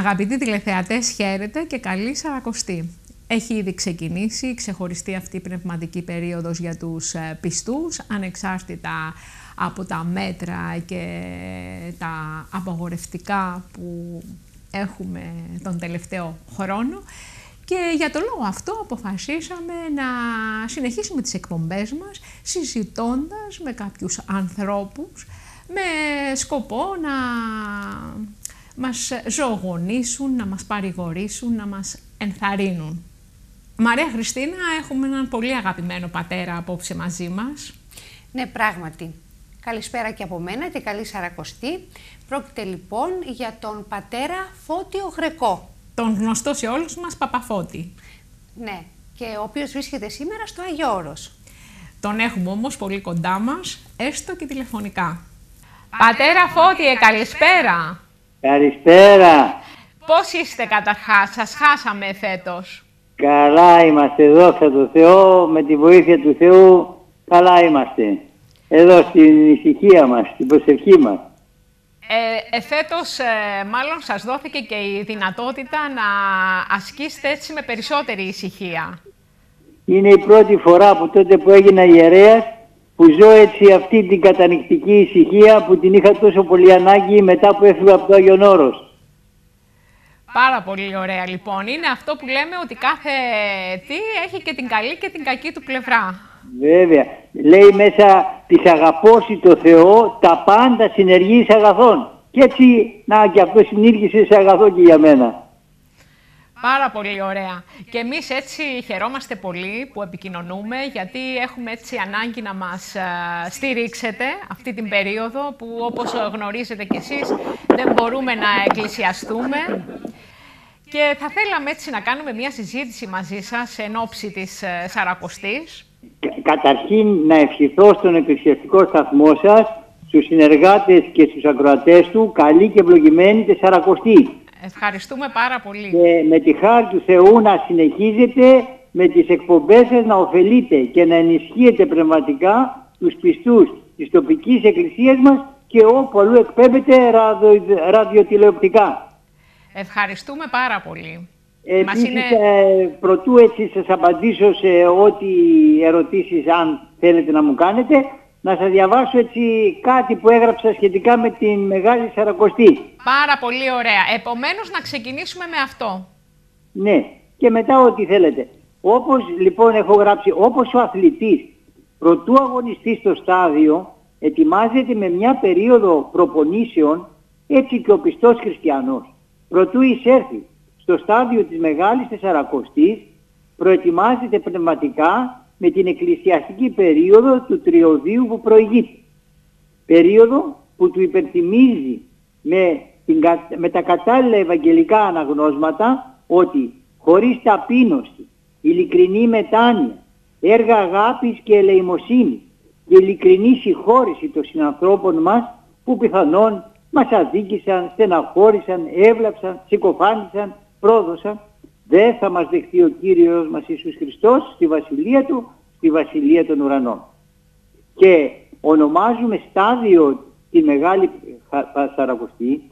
Αγαπητοί τηλεθεατές, χαίρετε και καλή Σαρακοστή. Έχει ήδη ξεκινήσει ξεχωριστή αυτή η πνευματική περίοδος για τους ε, πιστούς, ανεξάρτητα από τα μέτρα και τα απαγορευτικά που έχουμε τον τελευταίο χρόνο. Και για το λόγο αυτό αποφασίσαμε να συνεχίσουμε τις εκπομπές μας συζητώντας με κάποιους ανθρώπους με σκοπό να μας ζωογονήσουν, να μας παρηγορήσουν, να μας ενθαρρύνουν. Μαρία Χριστίνα, έχουμε έναν πολύ αγαπημένο πατέρα απόψε μαζί μας. Ναι, πράγματι. Καλησπέρα και από μένα και καλή Σαρακοστή. Πρόκειται λοιπόν για τον πατέρα Φώτιο Γρεκό. Τον γνωστό σε όλους μας Παπαφώτη. Ναι, και ο οποίος βρίσκεται σήμερα στο Αγιώρος. Τον έχουμε όμως πολύ κοντά μας, έστω και τηλεφωνικά. Πατέρα Φώτιε, καλησπέρα. Καλησπέρα. Πώς είστε καταρχάς, σας χάσαμε φέτος. Καλά είμαστε, δόξα τω Θεώ, με τη βοήθεια του Θεού καλά είμαστε. Εδώ στην ησυχία μας, στην προσευχή μας. Ε, εφέτος, ε, μάλλον σας δόθηκε και η δυνατότητα να ασκήσετε έτσι με περισσότερη ησυχία. Είναι η πρώτη φορά που τότε που έγινα ιερέας που ζω έτσι αυτή την κατανυκτική ησυχία που την είχα τόσο πολύ ανάγκη μετά που έφυγα από το Άγιον Όρος. Πάρα πολύ ωραία λοιπόν. Είναι αυτό που λέμε ότι κάθε τι έχει και την καλή και την κακή του πλευρά. Βέβαια. Λέει μέσα της αγαπώσει το Θεό τα πάντα συνεργείς αγαθών. Και έτσι, να και αυτό συνήργησε σε αγαθό και για μένα. Πάρα πολύ ωραία. Και εμείς έτσι χαιρόμαστε πολύ που επικοινωνούμε, γιατί έχουμε έτσι ανάγκη να μας ε, στηρίξετε αυτή την περίοδο που όπως γνωρίζετε κι εσείς δεν μπορούμε να εκκλησιαστούμε. Και θα θέλαμε έτσι να κάνουμε μια συζήτηση μαζί σας εν ώψη της ε, Σαρακοστής. Καταρχήν να ευχηθώ στον εκκλησιαστικό σταθμό σας, στους συνεργάτες και στους ακροατές του, καλή και ευλογημένη Τεσσαρακοστή. Ευχαριστούμε πάρα πολύ. Και με τη χάρη του Θεού να συνεχίζετε με τις εκπομπές σας να ωφελείτε και να ενισχύετε πνευματικά τους πιστούς της τοπικής εκκλησίας μας και όπου αλλού εκπέμπετε ραδιο, ραδιοτηλεοπτικά. Ευχαριστούμε πάρα πολύ. Επίσης, είναι... ε, προτού έτσι σας απαντήσω σε ό,τι ερωτήσεις αν θέλετε να μου κάνετε, να σας διαβάσω έτσι κάτι που έγραψα σχετικά με την Μεγάλη Σαρακοστή. Πάρα πολύ ωραία. Επομένως να ξεκινήσουμε με αυτό. Ναι, και μετά ό,τι θέλετε. Όπως λοιπόν έχω γράψει, όπως ο αθλητής προτού αγωνιστεί στο στάδιο, ετοιμάζεται με μια περίοδο προπονήσεων, έτσι και ο πιστός χριστιανός. Προτού εισέρθει στο στάδιο της Μεγάλης Τεσσαρακοστής, προετοιμάζεται πνευματικά με την εκκλησιαστική περίοδο του τριωδίου που προηγείται. Περίοδο που του υπενθυμίζει με, την, με τα κατάλληλα ευαγγελικά αναγνώσματα ότι χωρίς ταπείνωση, ειλικρινή μετάνοια, έργα αγάπης και ελεημοσύνη και ειλικρινή συγχώρηση των συνανθρώπων μας που πιθανόν μας αδίκησαν, στεναχώρησαν, έβλαψαν, συκοφάνησαν, πρόδωσαν δεν θα μας δεχτεί ο Κύριος μας Ιησούς Χριστός στη Βασιλεία Του, στη Βασιλεία των Ουρανών. Και ονομάζουμε στάδιο τη Μεγάλη Σαρακοστή,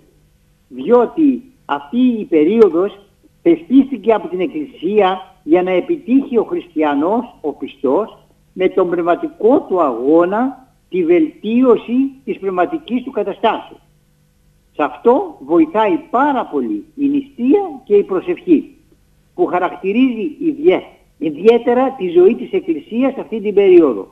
διότι αυτή η περίοδος θεσπίστηκε από την Εκκλησία για να επιτύχει ο χριστιανός, ο πιστός, με τον πνευματικό του αγώνα τη βελτίωση της πνευματικής του καταστάσεως. Σε αυτό βοηθάει πάρα πολύ η νηστεία και η προσευχή που χαρακτηρίζει ιδιαίτερα τη ζωή της Εκκλησίας αυτή την περίοδο.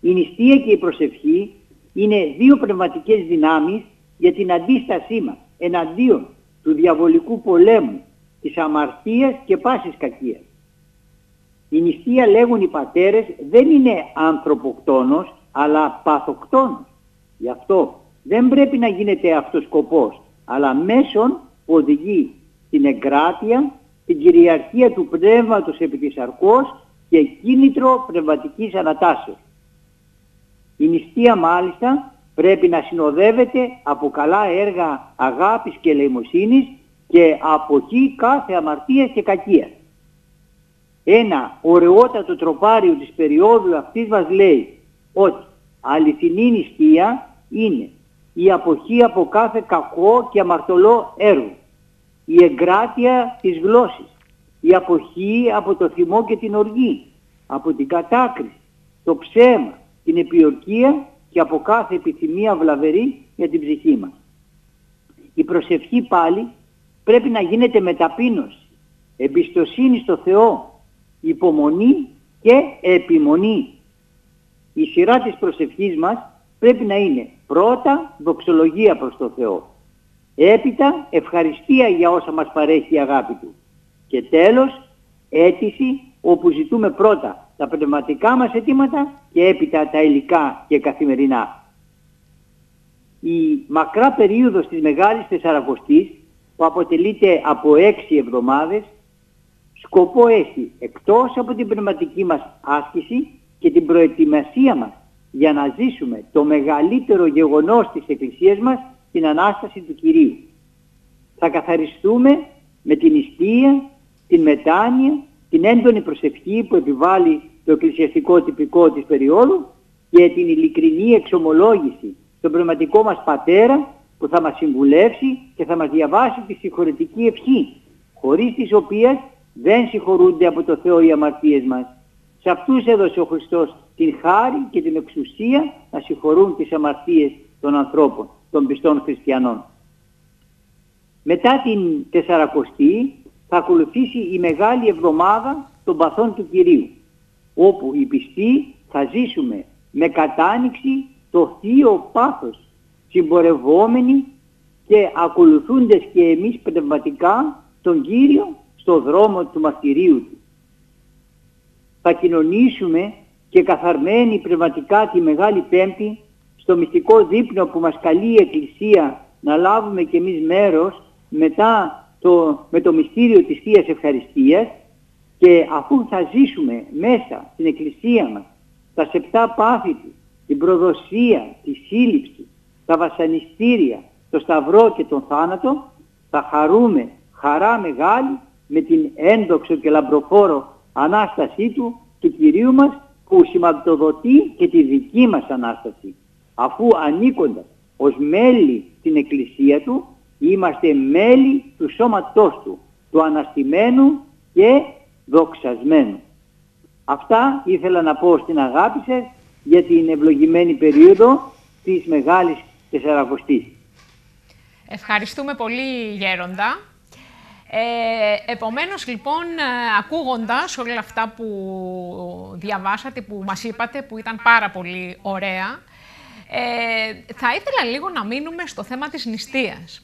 Η νηστεία και η προσευχή είναι δύο πνευματικές δυνάμεις για την αντίστασή μας εναντίον του διαβολικού πολέμου, της αμαρτίας και πάσης κακίας. Η νηστεία λέγουν οι πατέρες δεν είναι ανθρωποκτόνος αλλά παθοκτόνος. Γι' αυτό δεν πρέπει να γίνεται αυτός σκοπός αλλά μέσον που οδηγεί την εγκράτεια την κυριαρχία του πνεύματος επί της αρκός και κίνητρο πνευματικής ανατάσεως. Η νηστεία μάλιστα πρέπει να συνοδεύεται από καλά έργα αγάπης και ελεημοσύνης και αποχή κάθε αμαρτίας και κακίας. Ένα ωραιότατο τροπάριο της περίοδου αυτής μας λέει ότι αληθινή νηστεία είναι η αποχή από κάθε κακό και αμαρτωλό έργο η εγκράτεια της γλώσσης, η αποχή από το θυμό και την οργή, από την κατάκριση, το ψέμα, την επιορκία και από κάθε επιθυμία βλαβερή για την ψυχή μας. Η προσευχή πάλι πρέπει να γίνεται με ταπείνωση, εμπιστοσύνη στο Θεό, υπομονή και επιμονή. Η σειρά της προσευχής μας πρέπει να είναι πρώτα δοξολογία προς το Θεό, έπειτα ευχαριστία για όσα μας παρέχει η αγάπη Του και τέλος αίτηση όπου ζητούμε πρώτα τα πνευματικά μας αιτήματα και έπειτα τα υλικά και καθημερινά. Η μακρά περίοδος της Μεγάλης Τεσσαρακοστής που αποτελείται από έξι εβδομάδες σκοπό έχει εκτός από την πνευματική μας άσκηση και την προετοιμασία μας για να ζήσουμε το μεγαλύτερο γεγονός της Εκκλησίας μας, την Ανάσταση του Κυρίου. Θα καθαριστούμε με την ιστία, την μετάνοια, την έντονη προσευχή που επιβάλλει το εκκλησιαστικό τυπικό της περίοδου και την ειλικρινή εξομολόγηση στον πνευματικό μας Πατέρα που θα μας συμβουλεύσει και θα μας διαβάσει τη συγχωρητική ευχή, χωρίς της οποίας δεν συγχωρούνται από το Θεό οι αμαρτίες μας. Σε αυτούς έδωσε ο Χριστός την χάρη και την εξουσία να συγχωρούν τις αμαρτίες των ανθρώπων, των πιστών χριστιανών. Μετά την Τεσσαρακοστή θα ακολουθήσει η Μεγάλη Εβδομάδα των Παθών του Κυρίου, όπου οι πιστοί θα ζήσουμε με κατάνοιξη το θείο πάθος, συμπορευόμενοι και ακολουθούντες και εμείς πνευματικά τον Κύριο στο δρόμο του μαρτυρίου του. Θα κοινωνήσουμε και καθαρμένοι πνευματικά τη Μεγάλη Πέμπτη στο μυστικό δείπνο που μας καλεί η Εκκλησία να λάβουμε κι εμείς μέρος μετά το, με το μυστήριο της Θείας Ευχαριστίας και αφού θα ζήσουμε μέσα στην Εκκλησία μας τα σεπτά πάθη του, την προδοσία, τη σύλληψη, τα βασανιστήρια, το σταυρό και τον θάνατο, θα χαρούμε χαρά μεγάλη με την έντοξο και λαμπροφόρο Ανάστασή του, του Κυρίου μας, που σηματοδοτεί και τη δική μας Ανάσταση, αφού ανήκοντας ως μέλη στην Εκκλησία του, είμαστε μέλη του σώματός του, του αναστημένου και δοξασμένου. Αυτά ήθελα να πω στην αγάπη σας για την ευλογημένη περίοδο της Μεγάλης Τεσσαρακοστής. Ευχαριστούμε πολύ Γέροντα. Ε, επομένως, λοιπόν, ε, ακούγοντας όλα αυτά που διαβάσατε, που μας είπατε, που ήταν πάρα πολύ ωραία, ε, θα ήθελα λίγο να μείνουμε στο θέμα της νηστείας.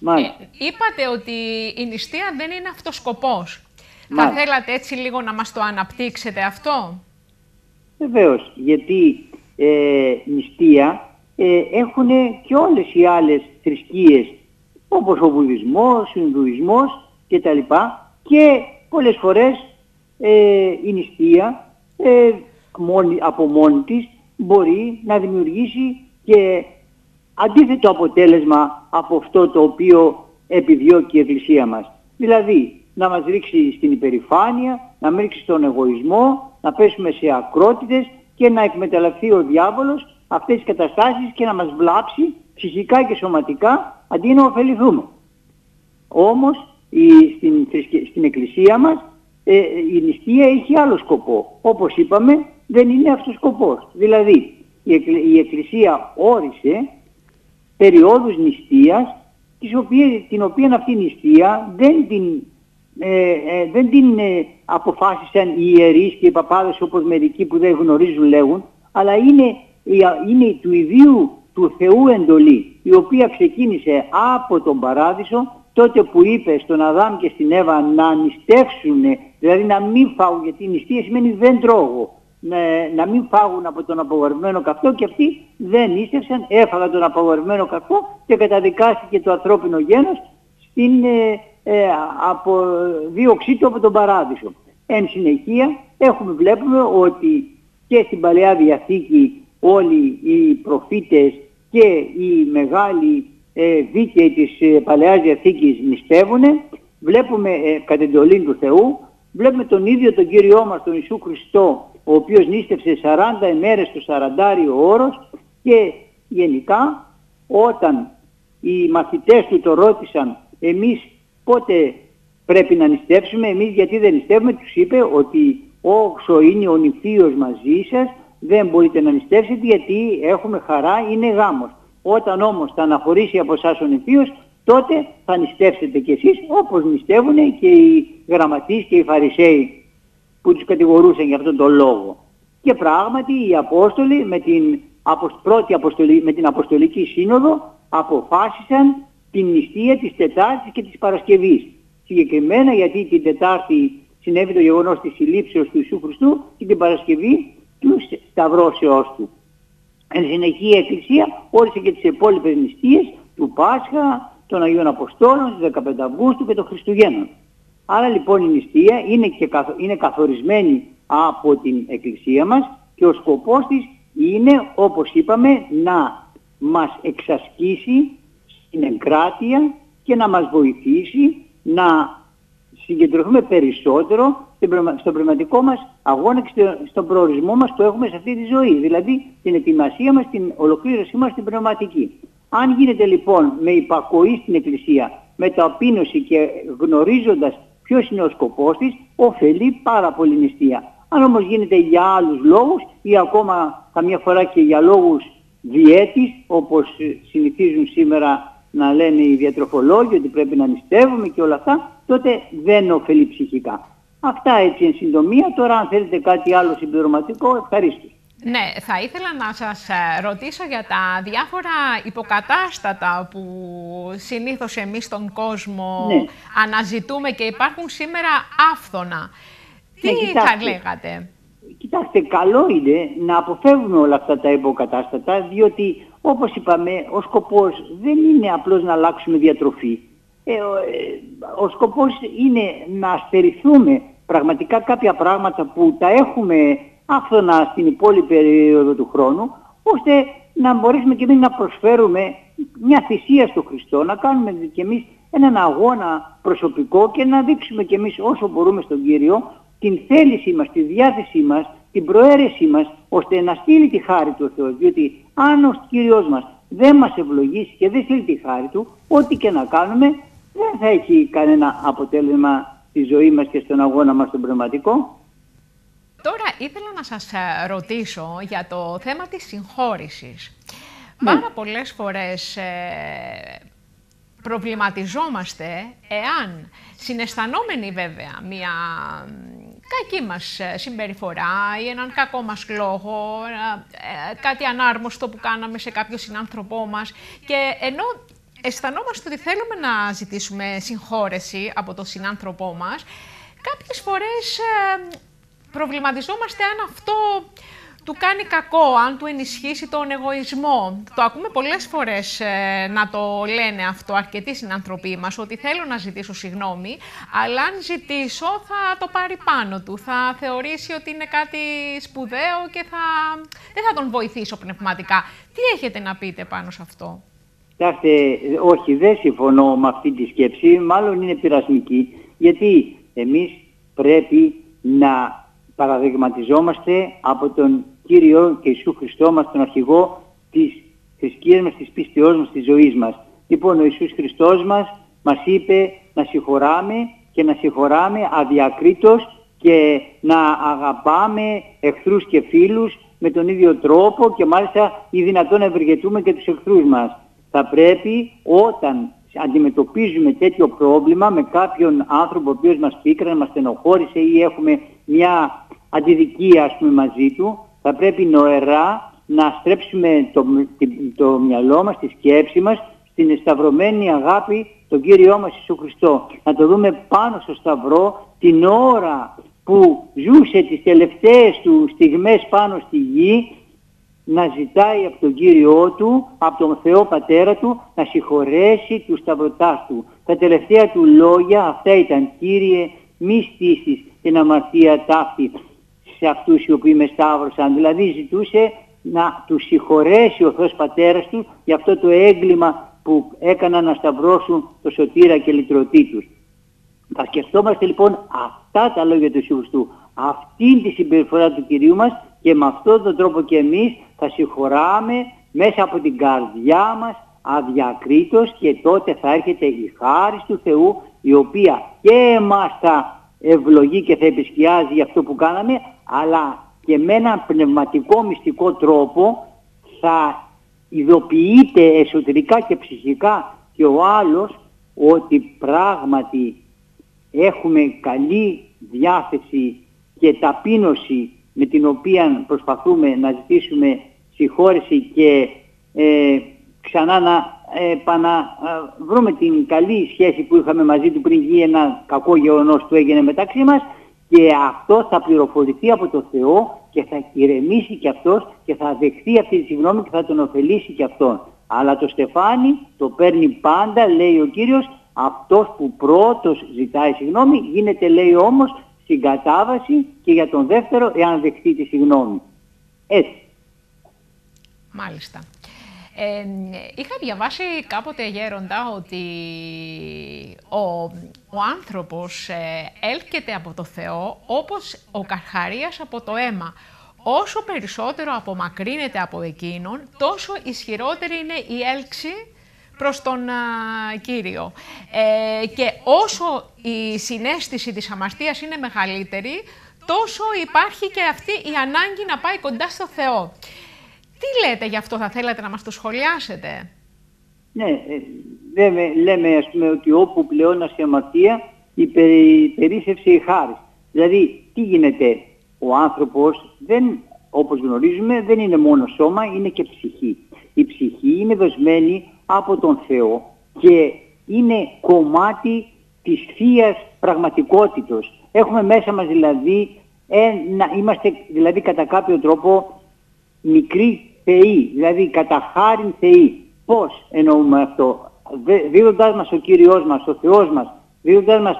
Μάλιστα. Ε, είπατε ότι η νηστεία δεν είναι αυτός σκοπός. Θα θέλατε έτσι λίγο να μας το αναπτύξετε αυτό; Βεβαίως, γιατί ε, νηστεία ε, έχουν και όλες οι άλλες θρησκείες όπως ο Βουδισμός, ο Ινδουισμός κτλ. Και πολλές φορές ε, η νηστεία ε, από μόνη της μπορεί να δημιουργήσει και αντίθετο αποτέλεσμα από αυτό το οποίο επιδιώκει η Εκκλησία μας. Δηλαδή να μας ρίξει στην υπερηφάνεια, να μας ρίξει στον εγωισμό, να πέσουμε σε ακρότητες και να εκμεταλλευτεί ο διάβολος αυτές τις καταστάσεις και να μας βλάψει ψυχικά και σωματικά αντί να ωφεληθούμε. Όμως η, στην, στην Εκκλησία μας ε, η νηστεία έχει άλλο σκοπό. Όπως είπαμε δεν είναι αυτός ο σκοπός. Δηλαδή η, η Εκκλησία όρισε περιόδους νηστείας τις οποίες, την οποία αυτή νηστεία δεν την, ε, ε, δεν την ε, αποφάσισαν οι ιερείς και οι παπάδες όπως μερικοί που δεν γνωρίζουν λέγουν αλλά είναι, είναι του ιδίου του Θεού εντολή η οποία ξεκίνησε από τον Παράδεισο τότε που είπε στον Αδάμ και στην Εύα να νηστεύσουν, δηλαδή να μην φάουν γιατί η νηστεία σημαίνει δεν τρώγω να μην φάγουν από τον απογορευμένο καυτό και αυτοί δεν ίστευσαν, έφαγαν τον απογορευμένο καυτό και καταδικάστηκε το ανθρώπινο γένος στην ε, ε, αποδίωξή του από τον παράδεισο. Εν συνεχεία έχουμε, βλέπουμε ότι και στην Παλαιά Διαθήκη όλοι οι προφήτες και οι μεγάλοι ε, δίκαιοι της ε, Παλαιάς Διαθήκης νηστεύουν. Βλέπουμε ε, κατ' εντολή του Θεού, βλέπουμε τον ίδιο τον Κύριό μας, τον Ιησού Χριστό, ο οποίος νίστευσε 40 ημέρες στο 40 όρος και γενικά όταν οι μαθητές του το ρώτησαν εμείς πότε πρέπει να νηστεύσουμε, εμείς γιατί δεν νηστεύουμε, τους είπε ότι όσο είναι ο νηφίος μαζί σας δεν μπορείτε να νηστεύσετε γιατί έχουμε χαρά, είναι γάμος. Όταν όμως θα αναχωρήσει από εσάς ο νηφίος, τότε θα νηστεύσετε κι εσείς όπως νηστεύουν και οι γραμματείς και οι φαρισαίοι που τους κατηγορούσαν για αυτόν τον λόγο. Και πράγματι οι Απόστολοι με την πρώτη αποστολή, με την Αποστολική Σύνοδο αποφάσισαν την νηστεία της Τετάρτης και της Παρασκευής. Συγκεκριμένα γιατί την Τετάρτη συνέβη το γεγονός της συλλήψεως του Ιησού Χριστού και την Παρασκευή του Σταυρώσεώς του. Εν συνεχεία η Εκκλησία όρισε και τις υπόλοιπες νηστείες του Πάσχα, των Αγίων Αποστόλων, της 15 Αυγούστου και των Χριστουγέννων. Άρα λοιπόν η νηστεία είναι, και είναι καθορισμένη από την Εκκλησία μας και ο σκοπός της είναι όπως είπαμε να μας εξασκήσει στην εγκράτεια και να μας βοηθήσει να συγκεντρωθούμε περισσότερο στον πνευματικό μας αγώνα και στον προορισμό μας που έχουμε σε αυτή τη ζωή. Δηλαδή την ετοιμασία μας, την ολοκλήρωσή μας στην πνευματική. Αν γίνεται λοιπόν με υπακοή στην Εκκλησία, με ταπείνωση και γνωρίζοντας ποιος είναι ο σκοπός της, ωφελεί πάρα πολύ νηστεία. Αν όμως γίνεται για άλλους λόγους ή ακόμα καμιά φορά και για λόγους διέτης, όπως συνηθίζουν σήμερα να λένε οι διατροφολόγοι ότι πρέπει να νηστεύουμε και όλα αυτά, τότε δεν ωφελεί ψυχικά. Αυτά έτσι εν συντομία. Τώρα αν θέλετε κάτι άλλο συμπληρωματικό, ευχαρίστως. Ναι, θα ήθελα να σας ε, ρωτήσω για τα διάφορα υποκατάστατα που συνήθως εμείς στον κόσμο ναι. αναζητούμε και υπάρχουν σήμερα άφθονα. Τι ναι, θα λέγατε; Κοιτάξτε, καλό είναι να αποφεύγουμε όλα αυτά τα υποκατάστατα, διότι όπως είπαμε, ο σκοπός δεν είναι απλώς να αλλάξουμε διατροφή. Ε, ο, ε, ο σκοπός είναι να στερηθούμε πραγματικά κάποια πράγματα που τα έχουμε άφθονα στην υπόλοιπη περίοδο του χρόνου, ώστε να μπορέσουμε και εμείς να προσφέρουμε μια θυσία στο Χριστό, να κάνουμε και εμείς έναν αγώνα προσωπικό και να δείξουμε και εμείς όσο μπορούμε στον Κύριο την θέλησή μας, τη διάθεσή μας, την προαίρεσή μας, ώστε να στείλει τη χάρη του ο Θεός. Διότι αν ο Κύριος μας δεν μας ευλογήσει και δεν στείλει τη χάρη του, ό,τι και να κάνουμε δεν θα έχει κανένα αποτέλεσμα στη ζωή μας και στον αγώνα μας τον πνευματικό. Τώρα ήθελα να σας ε, ρωτήσω για το θέμα της συγχώρησης. Ναι. Πάρα πολλές φορές ε, προβληματιζόμαστε εάν συναισθανόμενοι βέβαια μια κακή μας ε, συμπεριφορά ή έναν κακό μας λόγο, κάτι ανάρμοστο που κάναμε σε κάποιο συνάνθρωπό μας και ενώ αισθανόμαστε ότι θέλουμε να ζητήσουμε συγχώρεση από τον συνάνθρωπό μας, κάποιες φορές προβληματιζόμαστε αν αυτό του κάνει κακό, αν του ενισχύσει τον εγωισμό. Το ακούμε πολλές φορές ε, να το λένε αυτό αρκετοί συνανθρωποί μας, ότι θέλω να ζητήσω συγγνώμη, αλλά αν ζητήσω θα το πάρει πάνω του, θα θεωρήσει ότι είναι κάτι σπουδαίο και θα... δεν θα τον βοηθήσω πνευματικά. Τι έχετε να πείτε πάνω σε αυτό; Κοιτάξτε, όχι, δεν συμφωνώ με αυτή τη σκέψη, μάλλον είναι πειρασμική, γιατί εμείς πρέπει να παραδειγματιζόμαστε από τον Κύριο και Ιησού Χριστό μας, τον αρχηγό της θρησκείας μας, της πίστεώς μας, της ζωής μας. Λοιπόν, ο Ιησούς Χριστός μας μας είπε να συγχωράμε και να συγχωράμε αδιακρίτως και να αγαπάμε εχθρούς και φίλους με τον ίδιο τρόπο και μάλιστα ή δυνατόν να ευεργετούμε και τους εχθρούς μας. Θα πρέπει όταν αντιμετωπίζουμε τέτοιο πρόβλημα με κάποιον άνθρωπο ο οποίος μας πίκρανε, μας στενοχώρησε ή έχουμε μια αντιδικία ας πούμε μαζί του, θα πρέπει νοερά να στρέψουμε το, το μυαλό μας, τη σκέψη μας στην σταυρωμένη αγάπη τον Κύριό μας Ιησού Χριστό. Να το δούμε πάνω στο σταυρό την ώρα που ζούσε τις τελευταίες του στιγμές πάνω στη γη να ζητάει από τον Κύριό του, από τον Θεό Πατέρα του, να συγχωρέσει τους σταυρωτάς του. Τα τελευταία του λόγια αυτά ήταν «Κύριε, μη στήσεις την αμαρτία ταύτη σε αυτούς οι οποίοι με σταύρωσαν». Δηλαδή ζητούσε να τους συγχωρέσει ο Θεός Πατέρας του για αυτό το έγκλημα που έκαναν να σταυρώσουν το σωτήρα και λυτρωτή τους. Θα σκεφτόμαστε λοιπόν αυτά τα λόγια του Ιησού αυτήν τη συμπεριφορά του Κυρίου μας και με αυτόν τον τρόπο και εμείς θα συγχωράμε μέσα από την καρδιά μας αδιακρίτως και τότε θα έρχεται η χάρη του Θεού, η οποία και εμάς θα ευλογεί και θα επισκιάζει για αυτό που κάναμε, αλλά και με έναν πνευματικό μυστικό τρόπο θα ειδοποιείται εσωτερικά και ψυχικά και ο άλλος ότι πράγματι έχουμε καλή διάθεση και ταπείνωση με την οποία προσπαθούμε να ζητήσουμε συγχώρεση και ε, ξανά να βρούμε την καλή σχέση που είχαμε μαζί του πριν γίνει ένα κακό γεγονός που έγινε μεταξύ μας και αυτός θα πληροφορηθεί από το Θεό και θα ηρεμήσει και αυτός και θα δεχθεί αυτή τη συγγνώμη και θα τον ωφελήσει και αυτόν. Αλλά το στεφάνι το παίρνει πάντα, λέει ο Κύριος, αυτός που πρώτος ζητάει συγγνώμη γίνεται λέει όμως στην κατάβαση και για τον δεύτερο εάν δεχθεί τη συγγνώμη. Έτσι. Μάλιστα. Ε, είχα διαβάσει κάποτε γέροντα ότι ο, ο άνθρωπος ε, έλκεται από το Θεό όπως ο καρχαρίας από το αίμα. Όσο περισσότερο απομακρύνεται από εκείνον, τόσο ισχυρότερη είναι η έλξη προς τον Κύριο. Ε, και όσο η συνέστηση της αμαρτίας είναι μεγαλύτερη, τόσο υπάρχει και αυτή η ανάγκη να πάει κοντά στο Θεό. Τι λέτε γι' αυτό, θα θέλατε να μας το σχολιάσετε; Ναι, ε, λέμε, λέμε ας πούμε ότι όπου πλεόνασε η αμαρτία, η περίσευσε η χάρη. Δηλαδή, τι γίνεται, ο άνθρωπος δεν, όπως γνωρίζουμε, δεν είναι μόνο σώμα, είναι και ψυχή. Η ψυχή είναι δοσμένη από τον Θεό και είναι κομμάτι της θείας πραγματικότητος. Έχουμε μέσα μας δηλαδή, να είμαστε δηλαδή κατά κάποιο τρόπο μικροί θεοί, δηλαδή κατά χάριν θεοί. Πώς εννοούμε αυτό; Δίδοντάς μας ο Κύριος μας, ο Θεός μας, δίδοντάς μας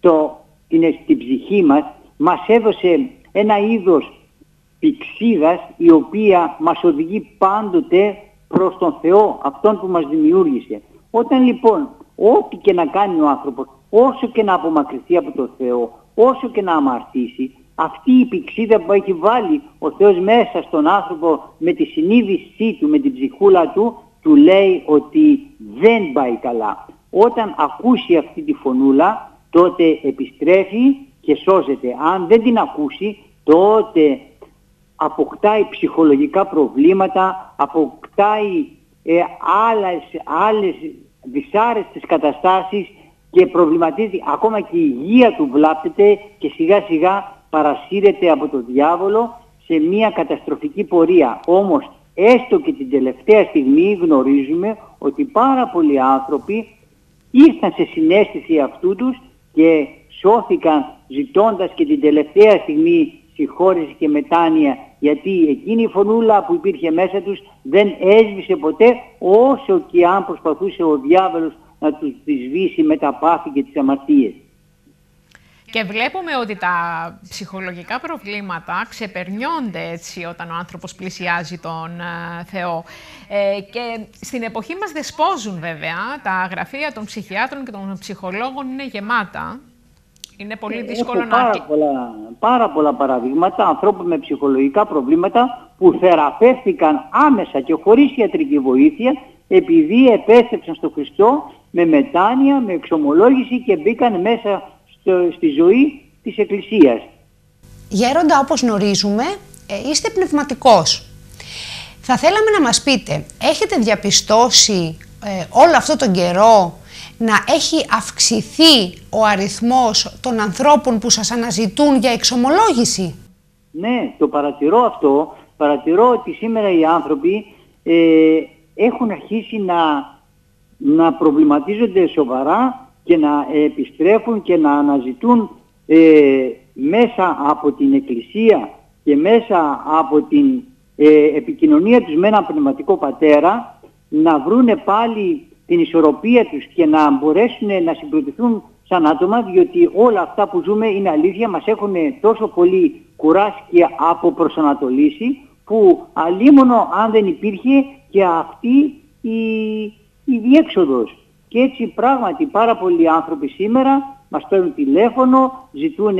το, την, την ψυχή μας, μας έδωσε ένα είδος πηξίδας η οποία μας οδηγεί πάντοτε προς τον Θεό, αυτόν που μας δημιούργησε. Όταν λοιπόν ό,τι και να κάνει ο άνθρωπος, όσο και να απομακρυνθεί από τον Θεό, όσο και να αμαρτήσει, αυτή η πηξίδα που έχει βάλει ο Θεός μέσα στον άνθρωπο με τη συνείδησή του, με την ψυχούλα του, του λέει ότι δεν πάει καλά. Όταν ακούσει αυτή τη φωνούλα, τότε επιστρέφει και σώζεται. Αν δεν την ακούσει, τότε αποκτάει ψυχολογικά προβλήματα, αποκτάει ε, άλλες, άλλες δυσάρεστες καταστάσεις και προβληματίζει ακόμα και η υγεία του βλάπτεται και σιγά σιγά παρασύρεται από το διάβολο σε μια καταστροφική πορεία. Όμως έστω και την τελευταία στιγμή γνωρίζουμε ότι πάρα πολλοί άνθρωποι ήρθαν σε συνέστηση αυτού τους και σώθηκαν ζητώντας και την τελευταία στιγμή συγχώρεση και μετάνοια γιατί εκείνη η φωνούλα που υπήρχε μέσα τους δεν έσβησε ποτέ όσο και αν προσπαθούσε ο διάβολος να τους δυσβήσει με τα πάθη και τις αμαρτίες. Και βλέπουμε ότι τα ψυχολογικά προβλήματα ξεπερνιόνται έτσι όταν ο άνθρωπος πλησιάζει τον ε, Θεό. Ε, και στην εποχή μας δεσπόζουν βέβαια, τα γραφεία των ψυχιάτρων και των ψυχολόγων είναι γεμάτα. Είναι πολύ ε, δύσκολο να... Πάρα πολλά, πάρα πολλά παραδείγματα ανθρώπων με ψυχολογικά προβλήματα που θεραπεύτηκαν άμεσα και χωρίς ιατρική βοήθεια επειδή επέστρεψαν στο Χριστό με μετάνοια, με εξομολόγηση και μπήκαν μέσα στη ζωή της Εκκλησίας. Γέροντα, όπως γνωρίζουμε, ε, είστε πνευματικός. Θα θέλαμε να μας πείτε, έχετε διαπιστώσει ε, όλο αυτό τον καιρό να έχει αυξηθεί ο αριθμός των ανθρώπων που σας αναζητούν για εξομολόγηση; Ναι, το παρατηρώ αυτό. Παρατηρώ ότι σήμερα οι άνθρωποι ε, έχουν αρχίσει να, να προβληματίζονται σοβαρά και να επιστρέφουν και να αναζητούν ε, μέσα από την Εκκλησία και μέσα από την ε, επικοινωνία τους με έναν πνευματικό πατέρα να βρούνε πάλι την ισορροπία τους και να μπορέσουν να συγκροτηθούν σαν άτομα διότι όλα αυτά που ζούμε είναι αλήθεια, μας έχουν τόσο πολύ κουράσει και αποπροσανατολίσει που αλίμονο αν δεν υπήρχε και αυτή η, η διέξοδος. Και έτσι πράγματι πάρα πολλοί άνθρωποι σήμερα μας παίρνουν τηλέφωνο, ζητούν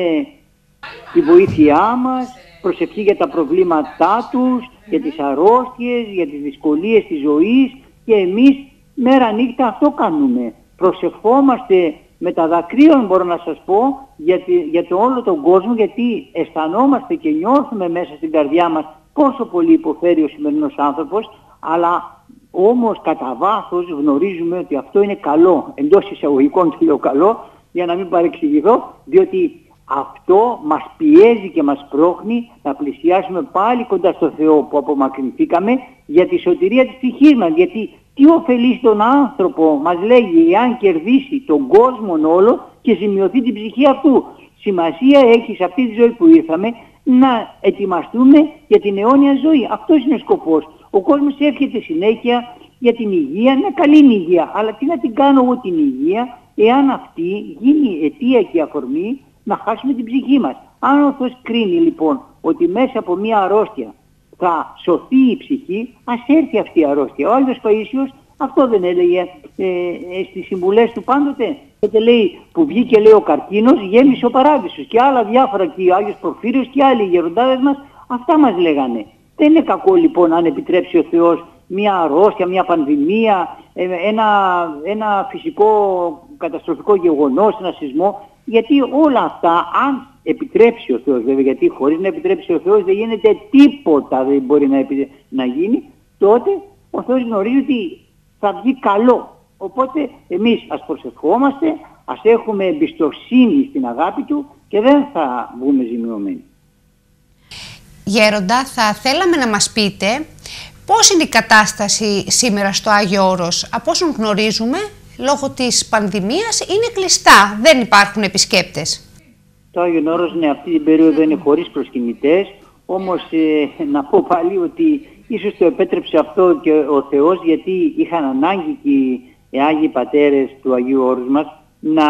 τη βοήθειά μας, προσευχή για τα προβλήματά τους, για τις αρρώστιες, για τις δυσκολίες της ζωής και εμείς μέρα νύχτα αυτό κάνουμε. Προσευχόμαστε με τα δακρύων μπορώ να σας πω για, για το όλο τον κόσμο γιατί αισθανόμαστε και νιώθουμε μέσα στην καρδιά μας πόσο πολύ υποφέρει ο σημερινός άνθρωπος αλλά όμως κατά βάθος γνωρίζουμε ότι αυτό είναι καλό εντός εισαγωγικών του λέω καλό για να μην παρεξηγηθώ διότι αυτό μας πιέζει και μας πρόχνει να πλησιάσουμε πάλι κοντά στο Θεό που απομακρυνθήκαμε για τη σωτηρία της ψυχής μας. Γιατί τι ωφελεί στον άνθρωπο, μας λέγει, εάν κερδίσει τον κόσμο όλο και ζημιωθεί την ψυχή αυτού. Σημασία έχει σε αυτή τη ζωή που ήρθαμε να ετοιμαστούμε για την αιώνια ζωή. Αυτός είναι ο σκοπός. Ο κόσμος εύχεται συνέχεια για την υγεία, μια καλή υγεία. Αλλά τι να την κάνω εγώ την υγεία, εάν αυτή γίνει αιτία και αφορμή να χάσουμε την ψυχή μας. Αν ο Θεός κρίνει λοιπόν ότι μέσα από μια αρρώστια θα σωθεί η ψυχή, ας έρθει αυτή η αρρώστια. Ο Άγιος Παΐσιος αυτό δεν έλεγε ε, ε, στις συμβουλές του πάντοτε. Τότε λέει που βγήκε λέει ο καρκίνος γέμισε ο παράδεισος και άλλα διάφορα και ο Άγιος Πορφύριος και άλλοι γεροντάδες μας αυτά μας λέγανε. Δεν είναι κακό λοιπόν αν επιτρέψει ο Θεός μια αρρώστια, μια πανδημία, ε, ένα, ένα φυσικό καταστροφικό γεγονός, ένα σεισμό, γιατί όλα αυτά, αν επιτρέψει ο Θεός βέβαια, γιατί χωρίς να επιτρέψει ο Θεός δεν γίνεται τίποτα δεν μπορεί να, να γίνει, τότε ο Θεός γνωρίζει ότι θα βγει καλό. Οπότε εμείς ας προσευχόμαστε, ας έχουμε εμπιστοσύνη στην αγάπη Του και δεν θα βγούμε ζημιωμένοι. Γέροντα, θα θέλαμε να μας πείτε πώς είναι η κατάσταση σήμερα στο Άγιο Όρος. Από όσων γνωρίζουμε, λόγω της πανδημίας είναι κλειστά, δεν υπάρχουν επισκέπτες. Το Άγιο Όρος ναι, αυτή την περίοδο είναι χωρίς προσκυνητές, όμως ε, να πω πάλι ότι ίσως το επέτρεψε αυτό και ο Θεός γιατί είχαν ανάγκη και οι Άγιοι Πατέρες του Αγίου Όρους μας να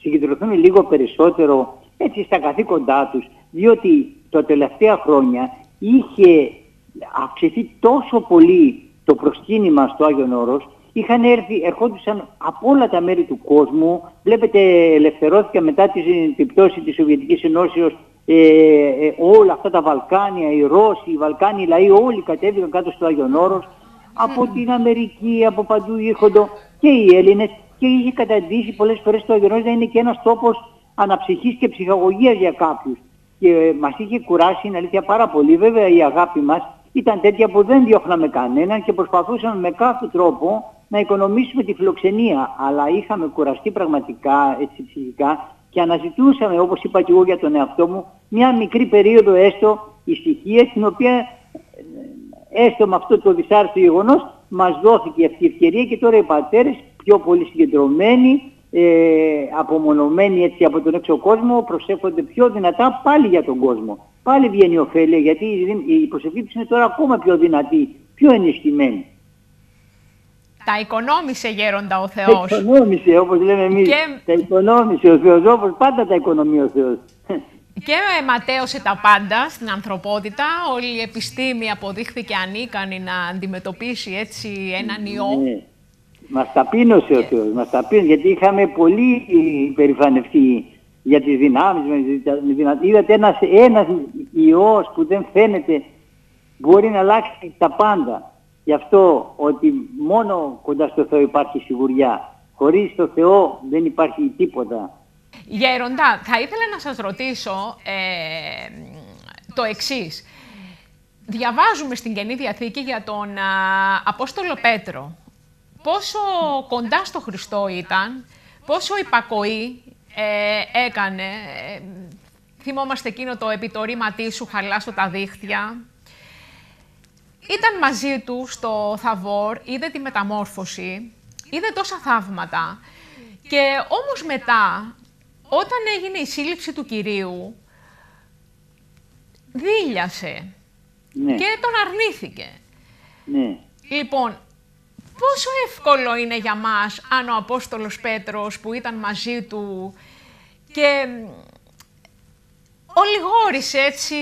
συγκεντρωθούν λίγο περισσότερο έτσι στα καθήκοντά τους, διότι τα τελευταία χρόνια είχε αυξηθεί τόσο πολύ το προσκύνημα στο Άγιο Όρος είχαν έρθει, ερχόντουσαν από όλα τα μέρη του κόσμου. Βλέπετε, ελευθερώθηκε μετά την πτώση της Σοβιετικής Ενώσεως ε, ε, όλα αυτά τα Βαλκάνια, οι Ρώσοι, οι Βαλκάνοι, οι λαοί, όλοι κατέβηκαν κάτω στο Άγιον Όρος. Από την Αμερική, από παντού ήρχοντο και οι Έλληνες και είχε καταντήσει πολλές φορές το Άγιον Όρος να είναι και ένας τόπος αναψυχής και ψυχαγωγίας για κάποιους. Και μας είχε κουράσει, είναι αλήθεια, πάρα πολύ. Βέβαια η αγάπη μας ήταν τέτοια που δεν διώχναμε κανέναν και προσπαθούσαμε με κάθε τρόπο να οικονομήσουμε τη φιλοξενία. Αλλά είχαμε κουραστεί πραγματικά έτσι ψυχικά και αναζητούσαμε, όπως είπα και εγώ για τον εαυτό μου, μια μικρή περίοδο έστω ησυχία, την οποία ε, έστω με αυτό το δυσάρεστο γεγονός μας δόθηκε αυτή η ευκαιρία και τώρα οι πατέρες πιο πολύ συγκεντρωμένοι, ε, απομονωμένοι έτσι από τον έξω κόσμο, προσέχονται πιο δυνατά πάλι για τον κόσμο. Πάλι βγαίνει ωφέλεια γιατί η προσευχή τους είναι τώρα ακόμα πιο δυνατή, πιο ενισχυμένη. Τα οικονόμησε γέροντα ο Θεός. Τα οικονόμησε όπως λέμε εμείς. Και... Τα οικονόμησε ο Θεός όπως πάντα τα οικονομεί ο Θεός. Και ματέωσε τα πάντα στην ανθρωπότητα. Όλη η επιστήμη αποδείχθηκε ανίκανη να αντιμετωπίσει έτσι έναν ιό. Ναι. Μας ταπείνωσε ο Θεός, μας ταπείνωσε, γιατί είχαμε πολύ υπερηφανευτεί για τις δυνάμεις μας. Είδατε ένας, ένας ιός που δεν φαίνεται μπορεί να αλλάξει τα πάντα. Γι' αυτό ότι μόνο κοντά στο Θεό υπάρχει σιγουριά. Χωρίς το Θεό δεν υπάρχει τίποτα. Γέροντα, θα ήθελα να σας ρωτήσω ε, το εξής. Διαβάζουμε στην Καινή Διαθήκη για τον Απόστολο Πέτρο. Πόσο κοντά στο Χριστό ήταν, πόσο υπακοή ε, έκανε. Ε, θυμόμαστε εκείνο το επιτορήματί σου, χαλάσω τα δίχτυα. Ήταν μαζί του στο Θαβόρ, είδε τη μεταμόρφωση, είδε τόσα θαύματα. Και όμως μετά, όταν έγινε η σύλληψη του Κυρίου, δίλιασε ναι. και τον αρνήθηκε. Ναι. Λοιπόν, πόσο εύκολο είναι για μας αν ο Απόστολος Πέτρος που ήταν μαζί του και ολιγόρησε έτσι,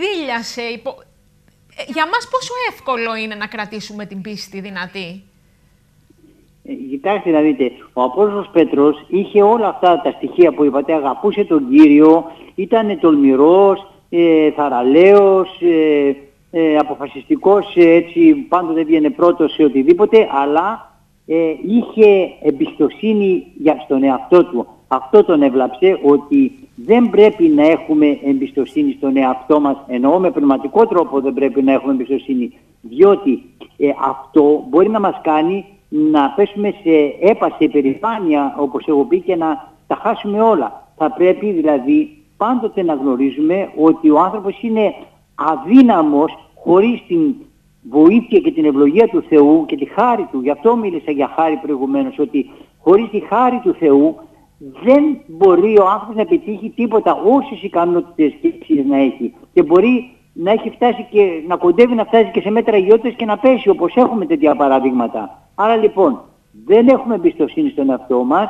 δίλιασε, ε, για μας πόσο εύκολο είναι να κρατήσουμε την πίστη δυνατή; Ε, κοιτάξτε να δείτε, ο Απόστολος Πέτρος είχε όλα αυτά τα στοιχεία που είπατε, αγαπούσε τον Κύριο, ήταν τολμηρός, ε, θαραλέος, ε, ε, αποφασιστικός, έτσι πάντοτε έβγαινε πρώτος σε οτιδήποτε, αλλά ε, είχε εμπιστοσύνη για στον εαυτό του. Αυτό τον έβλαψε ότι δεν πρέπει να έχουμε εμπιστοσύνη στον εαυτό μας, εννοώ με πνευματικό τρόπο δεν πρέπει να έχουμε εμπιστοσύνη, διότι ε, αυτό μπορεί να μας κάνει να πέσουμε σε έπαση, σε περηφάνεια, όπως έχω πει, και να τα χάσουμε όλα. Θα πρέπει δηλαδή πάντοτε να γνωρίζουμε ότι ο άνθρωπος είναι αδύναμος χωρίς την βοήθεια και την ευλογία του Θεού και τη χάρη του. Γι' αυτό μίλησα για χάρη προηγουμένως, ότι χωρίς τη χάρη του Θεού δεν μπορεί ο άνθρωπος να επιτύχει τίποτα όσες ικανότητες και να έχει. Και μπορεί να έχει φτάσει και να κοντεύει να φτάσει και σε μέτρα υγιότητας και να πέσει όπως έχουμε τέτοια παραδείγματα. Άρα λοιπόν δεν έχουμε εμπιστοσύνη στον εαυτό μας,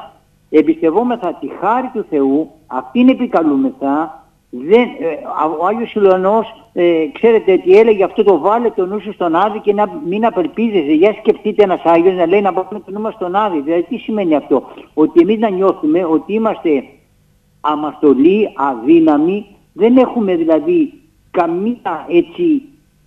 εμπιστευόμεθα τη χάρη του Θεού, αυτήν επικαλούμεθα, δεν, ε, ο Άγιος Ιλωνός, ε, ξέρετε ότι έλεγε αυτό το βάλε το νου σου στον Άδη και να μην απελπίζεσαι. Για σκεφτείτε ένας Άγιος να λέει να πάμε το νου μας στον Άδη. Δηλαδή τι σημαίνει αυτό; Ότι εμείς να νιώθουμε ότι είμαστε αμαστολοί, αδύναμοι, δεν έχουμε δηλαδή καμία έτσι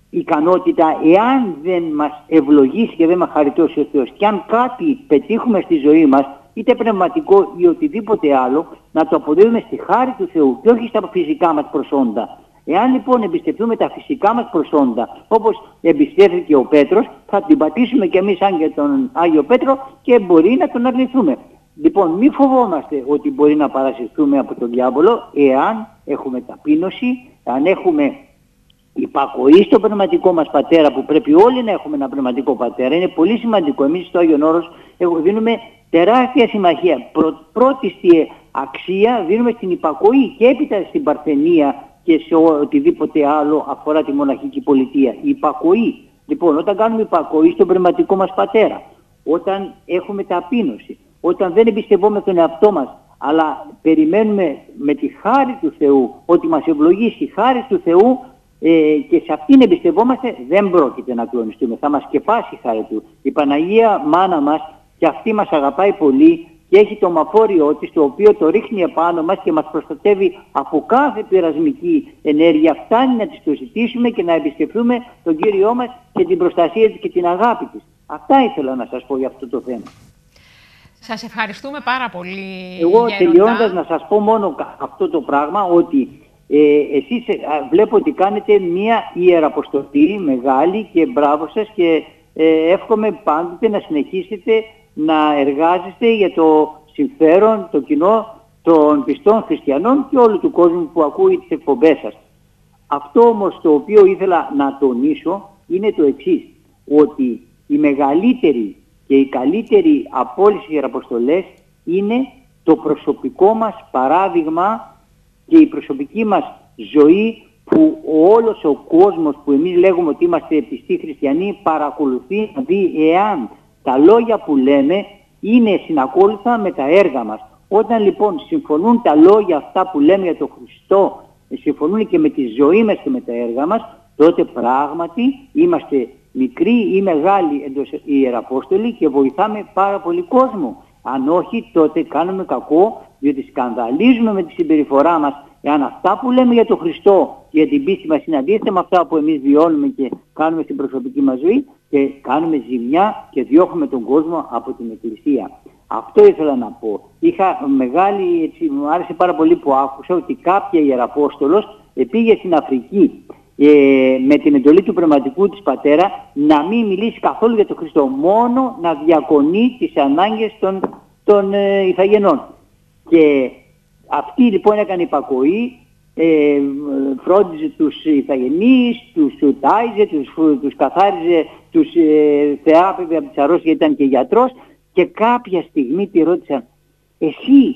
ικανότητα εάν δεν μας ευλογήσει και δεν μας χαριτώσει ο Θεός και αν κάτι πετύχουμε στη ζωή μας είτε πνευματικό ή οτιδήποτε άλλο να το αποδίδουμε στη χάρη του Θεού και όχι στα φυσικά μας προσόντα. Εάν λοιπόν εμπιστευτούμε τα φυσικά μας προσόντα όπως εμπιστεύθηκε ο Πέτρος θα την πατήσουμε και εμείς σαν και τον Άγιο Πέτρο και μπορεί να τον αρνηθούμε. Λοιπόν, μη φοβόμαστε ότι μπορεί να παρασυρθούμε από τον διάβολο εάν έχουμε ταπείνωση, αν έχουμε υπακοή στο πνευματικό μας πατέρα που πρέπει όλοι να έχουμε ένα πνευματικό πατέρα. Είναι πολύ σημαντικό. Εμείς στο Άγιον Όρος δίνουμε τεράστια συμμαχία. Πρω, πρώτη στη αξία δίνουμε στην υπακοή και έπειτα στην παρθενία και σε οτιδήποτε άλλο αφορά τη μοναχική πολιτεία. Η υπακοή. Λοιπόν, όταν κάνουμε υπακοή στον πνευματικό μας πατέρα, όταν έχουμε ταπείνωση, όταν δεν εμπιστευόμαστε τον εαυτό μας, αλλά περιμένουμε με τη χάρη του Θεού ότι μας ευλογήσει η χάρη του Θεού ε, και σε αυτήν εμπιστευόμαστε δεν πρόκειται να κλονιστούμε. Θα μας σκεπάσει η χάρη του. Η Παναγία μάνα μας και αυτή μας αγαπάει πολύ και έχει το μαφόριό της το οποίο το ρίχνει επάνω μας και μας προστατεύει από κάθε πειρασμική ενέργεια. Φτάνει να της το ζητήσουμε και να εμπιστευτούμε τον Κύριό μας και την προστασία της και την αγάπη της. Αυτά ήθελα να σας πω για αυτό το θέμα. Σας ευχαριστούμε πάρα πολύ. Εγώ τελειώντας να σας πω μόνο αυτό το πράγμα ότι ε, εσείς ε, βλέπω ότι κάνετε μία ιεραποστολή μεγάλη και μπράβο σας και ε, εύχομαι πάντοτε να συνεχίσετε να εργάζεστε για το συμφέρον, το κοινό των πιστών χριστιανών και όλου του κόσμου που ακούει τις εκπομπές σας. Αυτό όμως το οποίο ήθελα να τονίσω είναι το εξής, ότι η μεγαλύτερη και η καλύτερη από όλες τις ιεραποστολές είναι το προσωπικό μας παράδειγμα και η προσωπική μας ζωή που όλος ο κόσμος που εμείς λέγουμε ότι είμαστε πιστοί χριστιανοί παρακολουθεί να δει εάν τα λόγια που λέμε είναι συνακόλουθα με τα έργα μας. Όταν λοιπόν συμφωνούν τα λόγια αυτά που λέμε για τον Χριστό, συμφωνούν και με τη ζωή μας και με τα έργα μας, τότε πράγματι είμαστε μικροί ή μεγάλοι εντός Ιεραπόστολοι και βοηθάμε πάρα πολύ κόσμο. Αν όχι τότε κάνουμε κακό διότι σκανδαλίζουμε με τη συμπεριφορά μας εάν αυτά που λέμε για τον Χριστό και για την πίστη μας είναι αντίθετα με αυτά που εμείς βιώνουμε και κάνουμε στην προσωπική μας ζωή και κάνουμε ζημιά και διώχνουμε τον κόσμο από την Εκκλησία. Αυτό ήθελα να πω. Είχα μεγάλη, έτσι, μου άρεσε πάρα πολύ που άκουσα ότι κάποια Ιεραπόστολος πήγε στην Αφρική ε, με την εντολή του πνευματικού της πατέρα να μην μιλήσει καθόλου για τον Χριστό, μόνο να διακονεί τις ανάγκες των, των ε, Ιθαγενών. Και αυτή λοιπόν έκανε υπακοή, ε, φρόντιζε τους ηθαγενείς, τους τάιζε, τους, τους καθάριζε, τους ε, θεάπευε από τις αρρώστιες γιατί ήταν και γιατρός και κάποια στιγμή τη ρώτησαν εσύ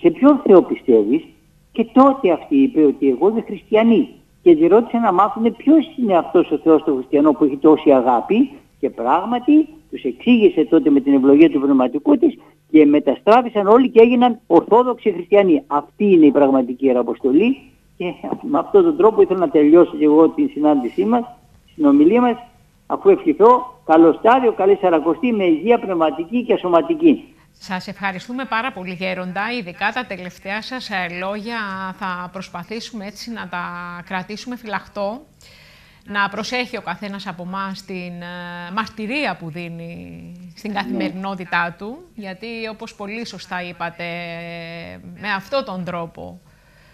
σε ποιον Θεό πιστεύεις; Και τότε αυτή είπε ότι εγώ είμαι χριστιανή και τη ρώτησε να μάθουν ποιος είναι αυτός ο Θεός το χριστιανό που έχει τόση αγάπη και πράγματι τους εξήγησε τότε με την ευλογία του πνευματικού της και μεταστράφησαν όλοι και έγιναν Ορθόδοξοι Χριστιανοί. Αυτή είναι η πραγματική Ιεραποστολή και με αυτόν τον τρόπο ήθελα να τελειώσω και εγώ την συνάντησή μας, την συνομιλία μας, αφού ευχηθώ καλό στάδιο, καλή σαρακοστή με υγεία πνευματική και σωματική. Σας ευχαριστούμε πάρα πολύ Γέροντα, ειδικά τα τελευταία σας ε, λόγια θα προσπαθήσουμε έτσι να τα κρατήσουμε φυλαχτό να προσέχει ο καθένας από εμάς την ε, μαρτυρία που δίνει στην καθημερινότητά του, γιατί όπως πολύ σωστά είπατε, με αυτόν τον τρόπο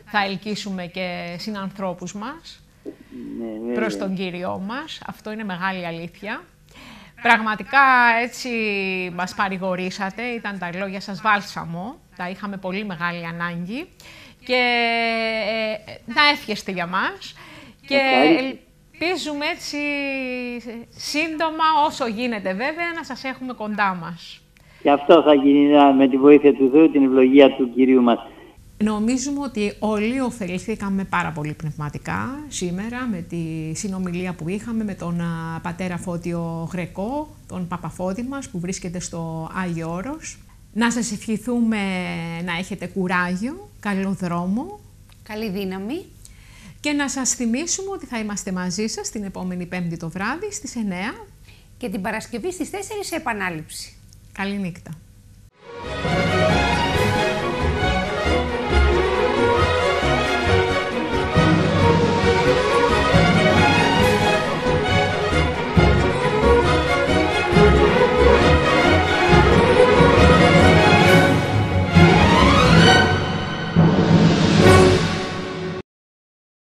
θα ελκύσουμε και συνανθρώπους μας ναι, προς τον Κύριό μας. Αυτό είναι μεγάλη αλήθεια. Πραγματικά έτσι μας παρηγορήσατε, ήταν τα λόγια σας βάλσαμο, τα είχαμε πολύ μεγάλη ανάγκη. Και ε, να εύχεστε για μας. Και ελπίζουμε έτσι σύντομα όσο γίνεται βέβαια να σας έχουμε κοντά μας. Και αυτό θα γίνει με τη βοήθεια του Θεού, την ευλογία του Κυρίου μας. Νομίζουμε ότι όλοι ωφεληθήκαμε πάρα πολύ πνευματικά σήμερα με τη συνομιλία που είχαμε με τον πατέρα Φώτιο Γρεκό, τον Παπαφώτη μας που βρίσκεται στο Άγιο Όρος. Να σας ευχηθούμε να έχετε κουράγιο, καλό δρόμο. Καλή δύναμη. Και να σας θυμίσουμε ότι θα είμαστε μαζί σας την επόμενη Πέμπτη το βράδυ στις 9 και την Παρασκευή στις 4 σε επανάληψη. Καληνύκτα.